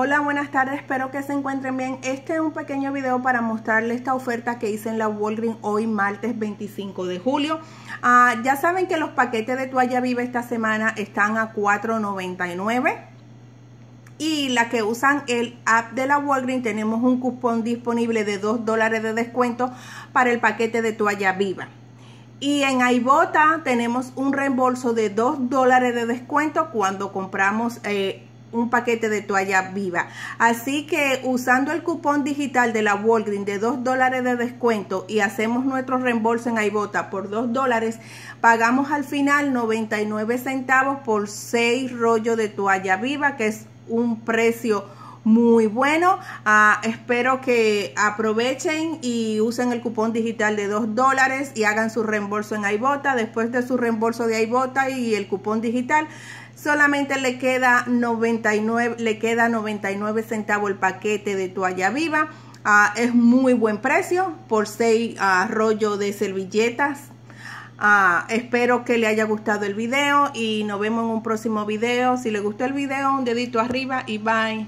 Hola, buenas tardes, espero que se encuentren bien. Este es un pequeño video para mostrarles esta oferta que hice en la Walgreens hoy martes 25 de julio. Ah, ya saben que los paquetes de toalla viva esta semana están a $4.99 y la que usan el app de la Walgreens tenemos un cupón disponible de 2 dólares de descuento para el paquete de toalla viva. Y en Aibota tenemos un reembolso de 2 dólares de descuento cuando compramos eh, un paquete de toalla viva. Así que usando el cupón digital de la Walgreens de 2 dólares de descuento y hacemos nuestro reembolso en iBota por 2 dólares, pagamos al final 99 centavos por 6 rollos de toalla viva, que es un precio muy bueno. Ah, espero que aprovechen y usen el cupón digital de 2 dólares y hagan su reembolso en iBota. Después de su reembolso de iBota y el cupón digital, solamente le queda 99, le queda 99 centavos el paquete de toalla viva. Ah, es muy buen precio por 6 ah, rollos de servilletas. espero que le haya gustado el video y nos vemos en un próximo video. Si le gustó el video, un dedito arriba y bye.